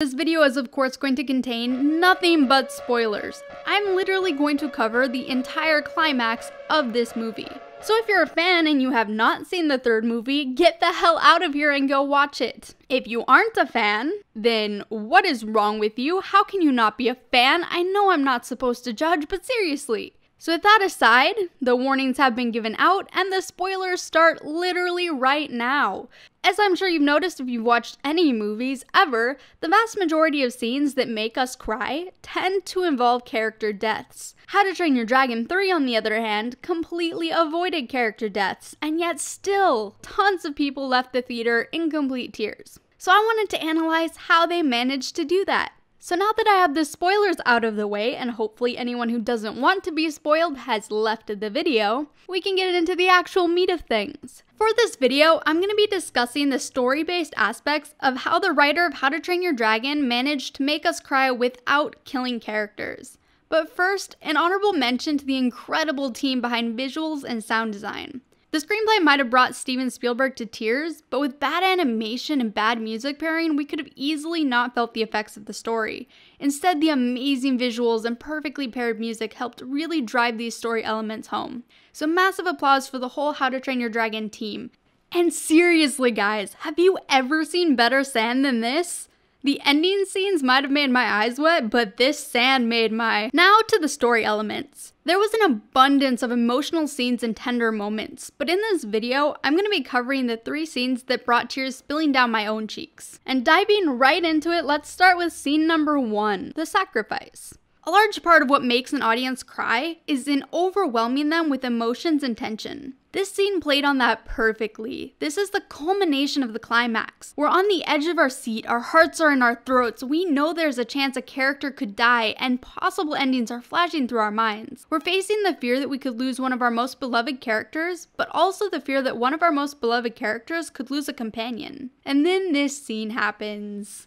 This video is of course going to contain nothing but spoilers. I'm literally going to cover the entire climax of this movie. So if you're a fan and you have not seen the third movie, get the hell out of here and go watch it. If you aren't a fan, then what is wrong with you? How can you not be a fan? I know I'm not supposed to judge, but seriously. So, with that aside, the warnings have been given out and the spoilers start literally right now. As I'm sure you've noticed if you've watched any movies ever, the vast majority of scenes that make us cry tend to involve character deaths. How to Train Your Dragon 3, on the other hand, completely avoided character deaths, and yet still, tons of people left the theater in complete tears. So, I wanted to analyze how they managed to do that. So now that I have the spoilers out of the way, and hopefully anyone who doesn't want to be spoiled has left the video, we can get into the actual meat of things. For this video, I'm going to be discussing the story-based aspects of how the writer of How to Train Your Dragon managed to make us cry without killing characters. But first, an honorable mention to the incredible team behind visuals and sound design. The screenplay might have brought Steven Spielberg to tears, but with bad animation and bad music pairing, we could have easily not felt the effects of the story. Instead, the amazing visuals and perfectly paired music helped really drive these story elements home. So, massive applause for the whole How to Train Your Dragon team. And seriously, guys, have you ever seen better sand than this? The ending scenes might have made my eyes wet, but this sand made my. Now to the story elements. There was an abundance of emotional scenes and tender moments, but in this video, I'm going to be covering the three scenes that brought tears spilling down my own cheeks. And diving right into it, let's start with scene number one the sacrifice. A large part of what makes an audience cry is in overwhelming them with emotions and tension. This scene played on that perfectly. This is the culmination of the climax. We're on the edge of our seat, our hearts are in our throats, we know there's a chance a character could die, and possible endings are flashing through our minds. We're facing the fear that we could lose one of our most beloved characters, but also the fear that one of our most beloved characters could lose a companion. And then this scene happens.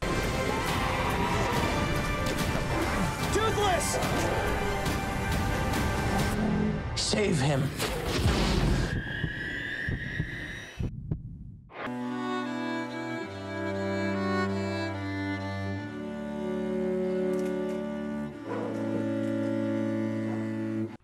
Save him.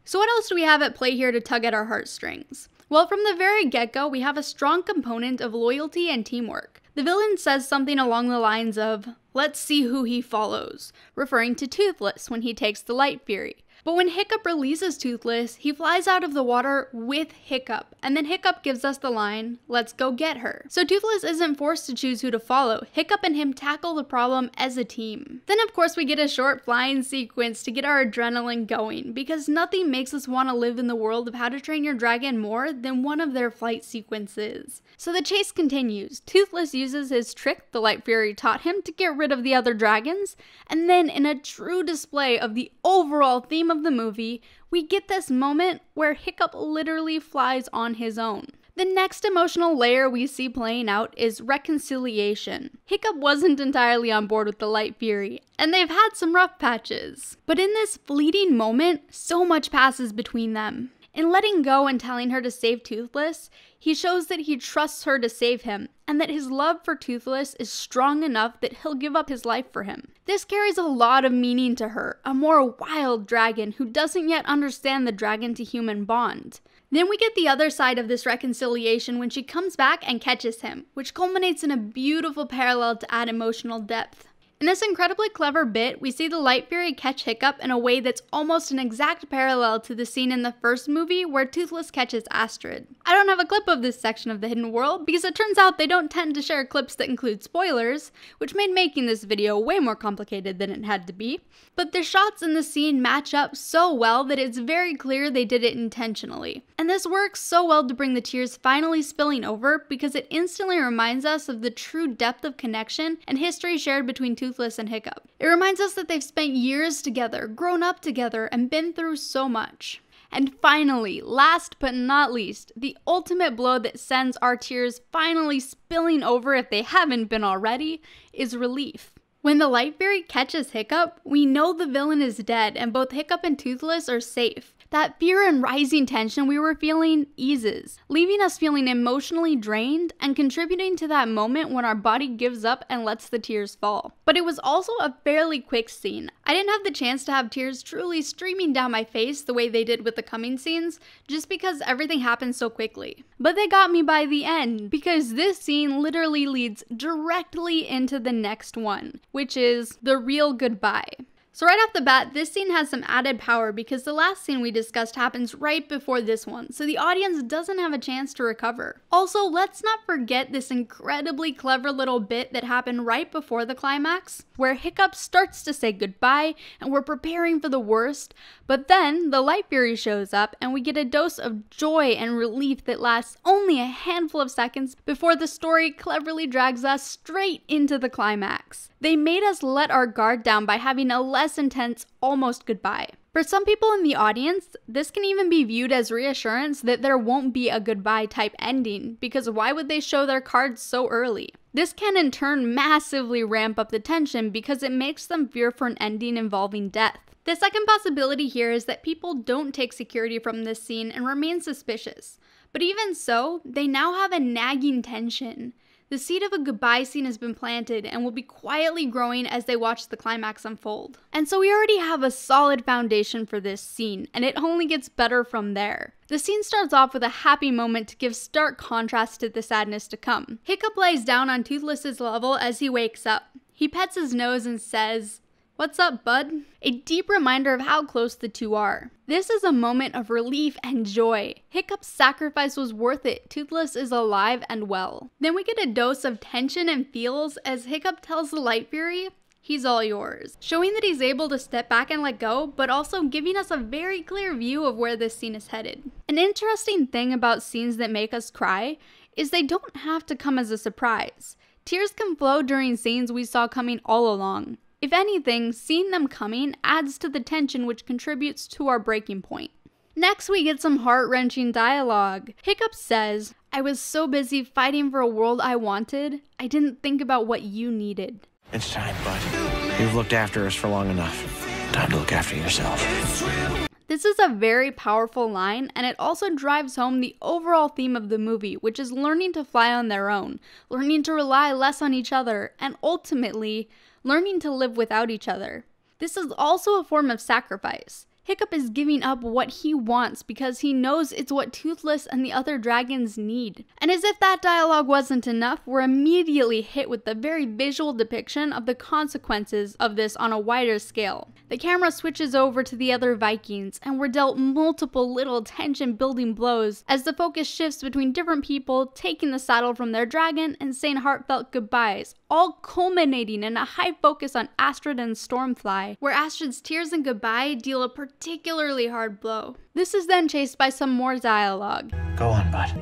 So, what else do we have at play here to tug at our heartstrings? Well, from the very get go, we have a strong component of loyalty and teamwork. The villain says something along the lines of, Let's see who he follows, referring to Toothless when he takes the Light Fury. But when Hiccup releases Toothless, he flies out of the water with Hiccup, and then Hiccup gives us the line, let's go get her. So Toothless isn't forced to choose who to follow. Hiccup and him tackle the problem as a team. Then of course we get a short flying sequence to get our adrenaline going, because nothing makes us want to live in the world of How to Train Your Dragon more than one of their flight sequences. So the chase continues. Toothless uses his trick the Light Fury taught him to get rid of the other dragons, and then in a true display of the overall theme of of the movie, we get this moment where Hiccup literally flies on his own. The next emotional layer we see playing out is reconciliation. Hiccup wasn't entirely on board with the Light Fury, and they've had some rough patches. But in this fleeting moment, so much passes between them. In letting go and telling her to save Toothless, he shows that he trusts her to save him, and that his love for Toothless is strong enough that he'll give up his life for him. This carries a lot of meaning to her, a more wild dragon who doesn't yet understand the dragon to human bond. Then we get the other side of this reconciliation when she comes back and catches him, which culminates in a beautiful parallel to add emotional depth. In this incredibly clever bit, we see the Light Fury catch Hiccup in a way that's almost an exact parallel to the scene in the first movie where Toothless catches Astrid. I don't have a clip of this section of the Hidden World because it turns out they don't tend to share clips that include spoilers, which made making this video way more complicated than it had to be. But the shots in the scene match up so well that it's very clear they did it intentionally. And this works so well to bring the tears finally spilling over because it instantly reminds us of the true depth of connection and history shared between two Toothless and Hiccup. It reminds us that they've spent years together, grown up together, and been through so much. And finally, last but not least, the ultimate blow that sends our tears finally spilling over if they haven't been already is relief. When the Light Fury catches Hiccup, we know the villain is dead and both Hiccup and Toothless are safe. That fear and rising tension we were feeling eases, leaving us feeling emotionally drained and contributing to that moment when our body gives up and lets the tears fall. But it was also a fairly quick scene. I didn't have the chance to have tears truly streaming down my face the way they did with the coming scenes, just because everything happened so quickly. But they got me by the end, because this scene literally leads directly into the next one, which is the real goodbye. So, right off the bat, this scene has some added power because the last scene we discussed happens right before this one, so the audience doesn't have a chance to recover. Also, let's not forget this incredibly clever little bit that happened right before the climax, where Hiccup starts to say goodbye and we're preparing for the worst, but then the Light Fury shows up and we get a dose of joy and relief that lasts only a handful of seconds before the story cleverly drags us straight into the climax. They made us let our guard down by having a less intense, almost goodbye. For some people in the audience, this can even be viewed as reassurance that there won't be a goodbye type ending, because why would they show their cards so early? This can in turn massively ramp up the tension because it makes them fear for an ending involving death. The second possibility here is that people don't take security from this scene and remain suspicious. But even so, they now have a nagging tension. The seed of a goodbye scene has been planted and will be quietly growing as they watch the climax unfold. And so we already have a solid foundation for this scene, and it only gets better from there. The scene starts off with a happy moment to give stark contrast to the sadness to come. Hiccup lies down on Toothless's level as he wakes up. He pets his nose and says, What's up, bud? A deep reminder of how close the two are. This is a moment of relief and joy. Hiccup's sacrifice was worth it. Toothless is alive and well. Then we get a dose of tension and feels as Hiccup tells the Light Fury, he's all yours. Showing that he's able to step back and let go, but also giving us a very clear view of where this scene is headed. An interesting thing about scenes that make us cry is they don't have to come as a surprise. Tears can flow during scenes we saw coming all along. If anything, seeing them coming adds to the tension which contributes to our breaking point. Next, we get some heart wrenching dialogue. Hiccup says, I was so busy fighting for a world I wanted, I didn't think about what you needed. It's time, bud. You've looked after us for long enough. Time to look after yourself. This is a very powerful line, and it also drives home the overall theme of the movie, which is learning to fly on their own, learning to rely less on each other, and ultimately, learning to live without each other. This is also a form of sacrifice. Hiccup is giving up what he wants because he knows it's what Toothless and the other dragons need. And as if that dialogue wasn't enough, we're immediately hit with the very visual depiction of the consequences of this on a wider scale. The camera switches over to the other Vikings, and we're dealt multiple little tension building blows as the focus shifts between different people taking the saddle from their dragon and saying heartfelt goodbyes, all culminating in a high focus on Astrid and Stormfly, where Astrid's tears and goodbye deal a particularly hard blow. This is then chased by some more dialogue. Go on, bud.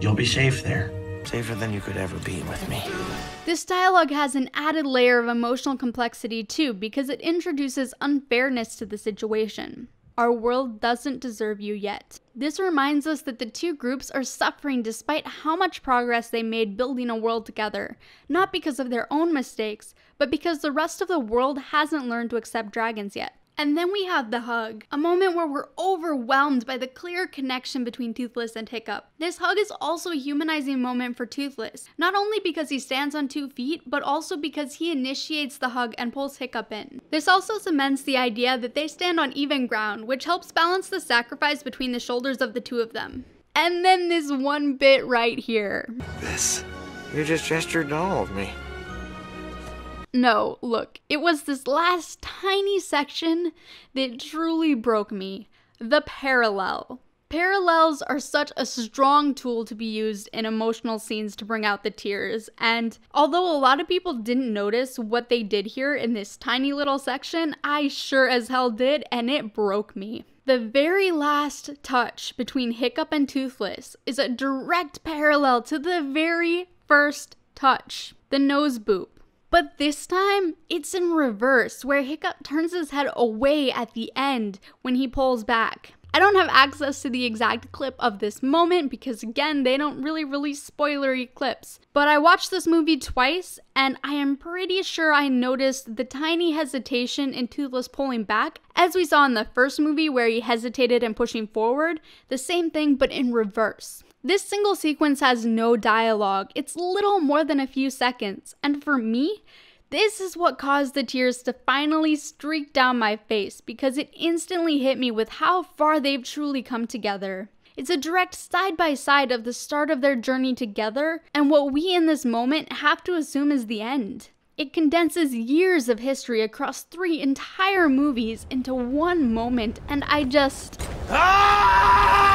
You'll be safe there. Safer than you could ever be with me. This dialogue has an added layer of emotional complexity too, because it introduces unfairness to the situation. Our world doesn't deserve you yet. This reminds us that the two groups are suffering despite how much progress they made building a world together, not because of their own mistakes, but because the rest of the world hasn't learned to accept dragons yet. And then we have the hug, a moment where we're overwhelmed by the clear connection between Toothless and Hiccup. This hug is also a humanizing moment for Toothless, not only because he stands on two feet, but also because he initiates the hug and pulls Hiccup in. This also cements the idea that they stand on even ground, which helps balance the sacrifice between the shoulders of the two of them. And then this one bit right here. This. You just gestured all of me. No, look, it was this last tiny section that truly broke me. The parallel. Parallels are such a strong tool to be used in emotional scenes to bring out the tears, and although a lot of people didn't notice what they did here in this tiny little section, I sure as hell did, and it broke me. The very last touch between Hiccup and Toothless is a direct parallel to the very first touch the nose boop. But this time, it's in reverse, where Hiccup turns his head away at the end when he pulls back. I don't have access to the exact clip of this moment because, again, they don't really release spoilery clips. But I watched this movie twice, and I am pretty sure I noticed the tiny hesitation in Toothless pulling back, as we saw in the first movie where he hesitated and pushing forward, the same thing but in reverse. This single sequence has no dialogue, it's little more than a few seconds, and for me, this is what caused the tears to finally streak down my face because it instantly hit me with how far they've truly come together. It's a direct side by side of the start of their journey together and what we in this moment have to assume is the end. It condenses years of history across three entire movies into one moment, and I just. Ah!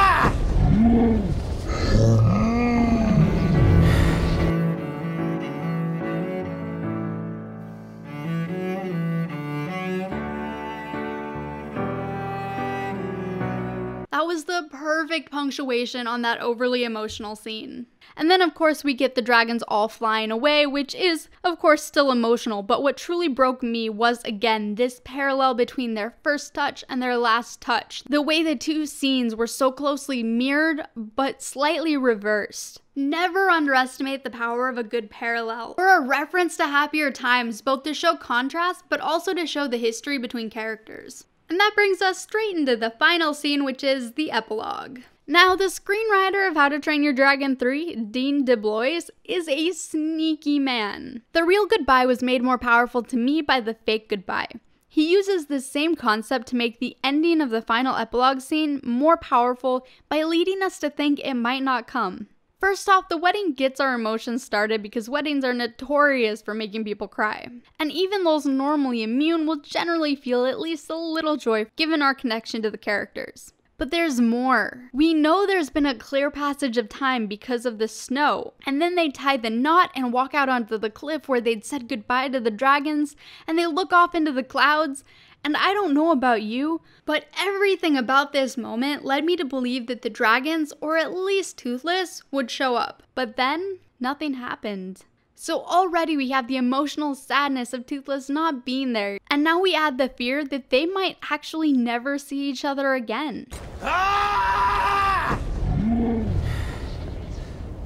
That was the perfect punctuation on that overly emotional scene. And then, of course, we get the dragons all flying away, which is, of course, still emotional. But what truly broke me was, again, this parallel between their first touch and their last touch. The way the two scenes were so closely mirrored, but slightly reversed. Never underestimate the power of a good parallel, or a reference to happier times, both to show contrast, but also to show the history between characters. And that brings us straight into the final scene, which is the epilogue. Now, the screenwriter of How to Train Your Dragon 3, Dean DeBlois, is a sneaky man. The real goodbye was made more powerful to me by the fake goodbye. He uses the same concept to make the ending of the final epilogue scene more powerful by leading us to think it might not come. First off, the wedding gets our emotions started because weddings are notorious for making people cry. And even those normally immune will generally feel at least a little joy given our connection to the characters. But there's more. We know there's been a clear passage of time because of the snow. And then they tie the knot and walk out onto the cliff where they'd said goodbye to the dragons, and they look off into the clouds, and I don't know about you, but everything about this moment led me to believe that the dragons, or at least Toothless, would show up. But then, nothing happened. So already we have the emotional sadness of Toothless not being there, and now we add the fear that they might actually never see each other again. Ah!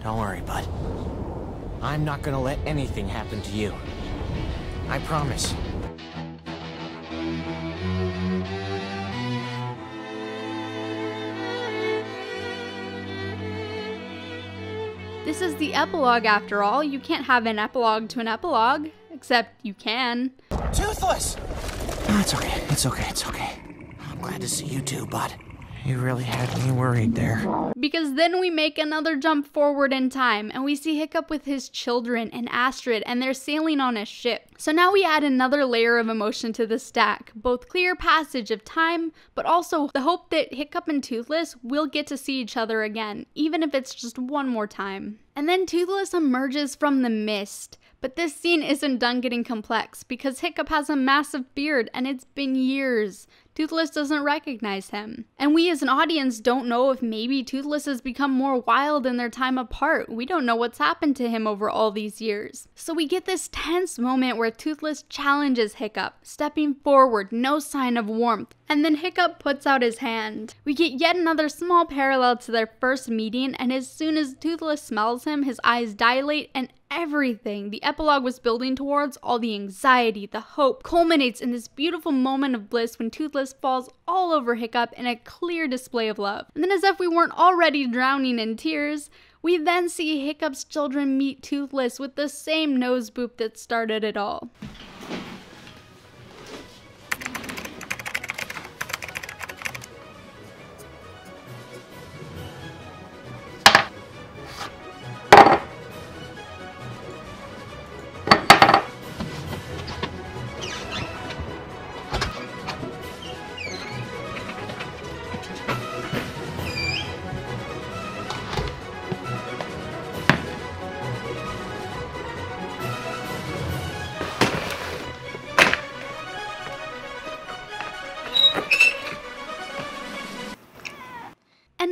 Don't worry, bud. I'm not gonna let anything happen to you. I promise. This is the epilogue after all. You can't have an epilogue to an epilogue. Except you can. Toothless! Oh, it's okay. It's okay. It's okay. I'm glad to see you too, bud. You really had me worried there. Because then we make another jump forward in time and we see Hiccup with his children and Astrid and they're sailing on a ship. So now we add another layer of emotion to the stack, both clear passage of time, but also the hope that Hiccup and Toothless will get to see each other again, even if it's just one more time. And then Toothless emerges from the mist. But this scene isn't done getting complex because Hiccup has a massive beard and it's been years. Toothless doesn't recognize him. And we as an audience don't know if maybe Toothless has become more wild in their time apart. We don't know what's happened to him over all these years. So we get this tense moment where Toothless challenges Hiccup, stepping forward, no sign of warmth. And then Hiccup puts out his hand. We get yet another small parallel to their first meeting, and as soon as Toothless smells him, his eyes dilate and everything the epilogue was building towards, all the anxiety, the hope, culminates in this beautiful moment of bliss when Toothless falls all over Hiccup in a clear display of love. And then, as if we weren't already drowning in tears, we then see Hiccup's children meet Toothless with the same nose boop that started it all.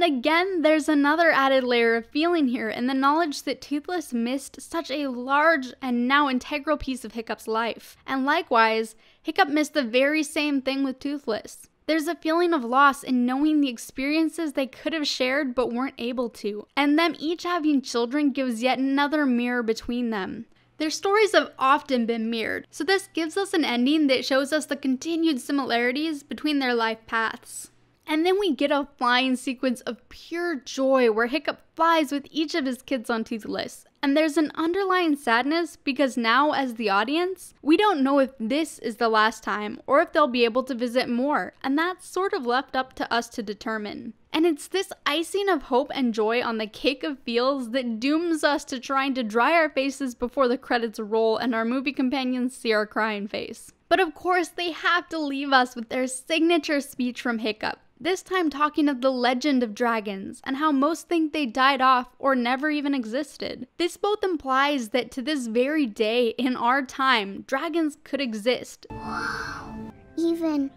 Again, there's another added layer of feeling here in the knowledge that Toothless missed such a large and now integral piece of Hiccup's life. And likewise, Hiccup missed the very same thing with Toothless. There's a feeling of loss in knowing the experiences they could have shared but weren't able to, and them each having children gives yet another mirror between them. Their stories have often been mirrored, so this gives us an ending that shows us the continued similarities between their life paths. And then we get a flying sequence of pure joy where Hiccup flies with each of his kids on Toothless. And there's an underlying sadness because now, as the audience, we don't know if this is the last time or if they'll be able to visit more, and that's sort of left up to us to determine. And it's this icing of hope and joy on the cake of feels that dooms us to trying to dry our faces before the credits roll and our movie companions see our crying face. But of course, they have to leave us with their signature speech from Hiccup this time talking of the legend of dragons and how most think they died off or never even existed. This both implies that to this very day in our time, dragons could exist. Wow. Even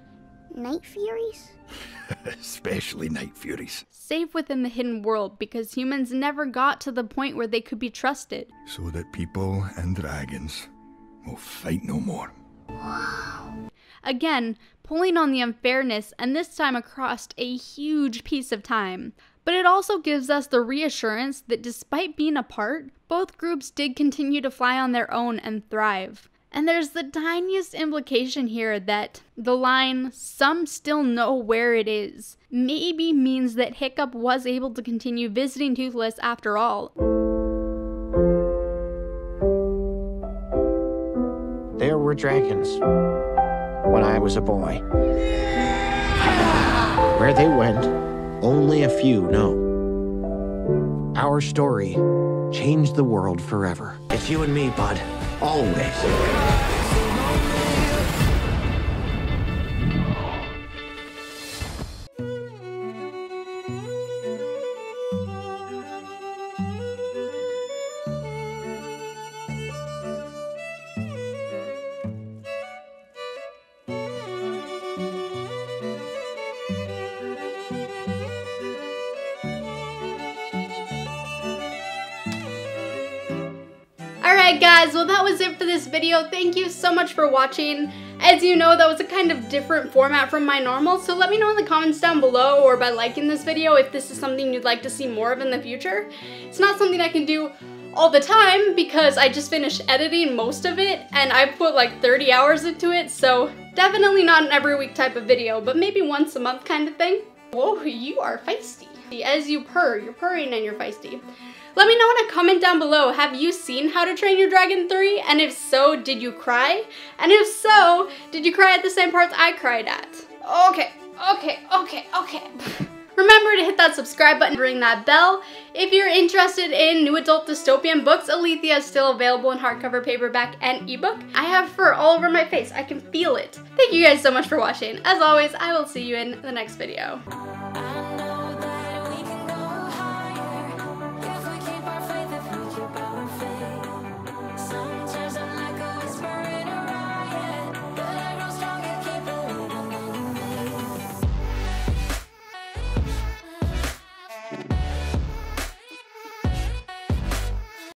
night furies? Especially night furies. Safe within the hidden world because humans never got to the point where they could be trusted. So that people and dragons will fight no more. Wow. Again, pulling on the unfairness and this time across a huge piece of time. But it also gives us the reassurance that despite being apart, both groups did continue to fly on their own and thrive. And there's the tiniest implication here that the line, some still know where it is, maybe means that Hiccup was able to continue visiting Toothless after all. There were dragons when I was a boy. Where they went, only a few know. Our story changed the world forever. It's you and me, bud. Always. Guys, well that was it for this video. Thank you so much for watching. As you know, that was a kind of different format from my normal, so let me know in the comments down below or by liking this video if this is something you'd like to see more of in the future. It's not something I can do all the time because I just finished editing most of it and I put like 30 hours into it, so definitely not an every week type of video, but maybe once a month kind of thing. Whoa, you are feisty. As you purr, you're purring and you're feisty. Let me know in a comment down below, have you seen How to Train Your Dragon 3? And if so, did you cry? And if so, did you cry at the same parts I cried at? Okay, okay, okay, okay. Remember to hit that subscribe button, ring that bell. If you're interested in new adult dystopian books, Alethea is still available in hardcover, paperback, and ebook. I have fur all over my face. I can feel it. Thank you guys so much for watching. As always, I will see you in the next video.